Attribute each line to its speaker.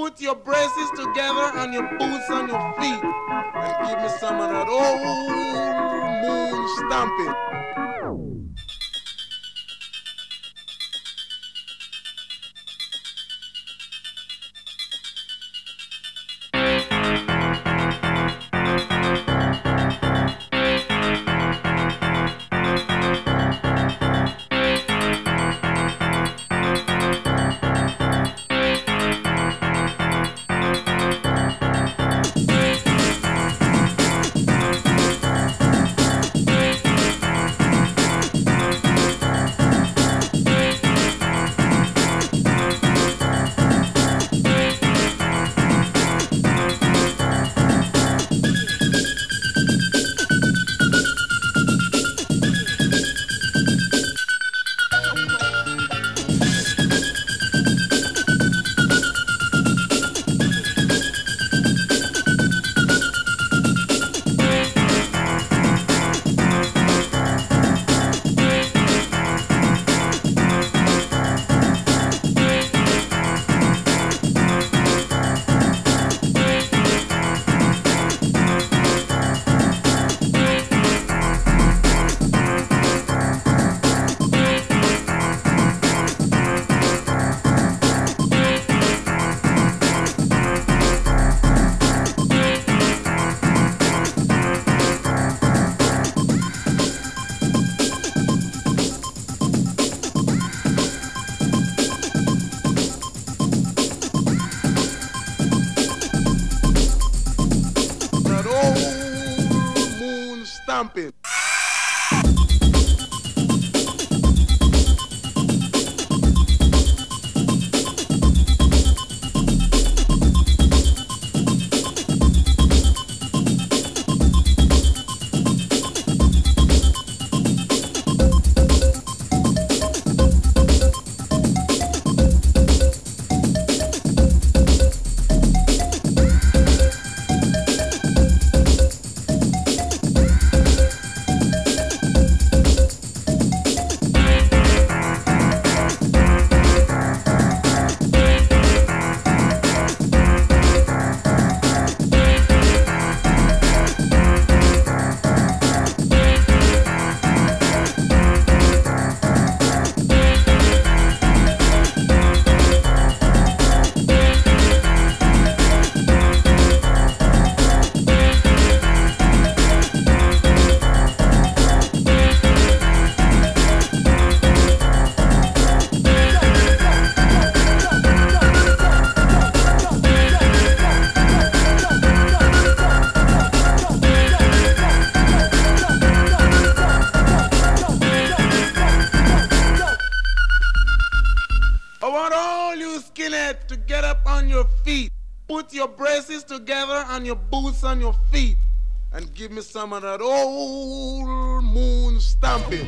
Speaker 1: Put your braces together and your boots on your feet. And give me some of that old moon stomping. Moon all you skinheads to get up on your feet. Put your braces together and your boots on your feet. And give me some of that old moon stomping.